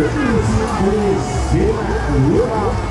This is Please Be Europe.